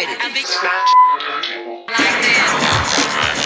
excited. Like this.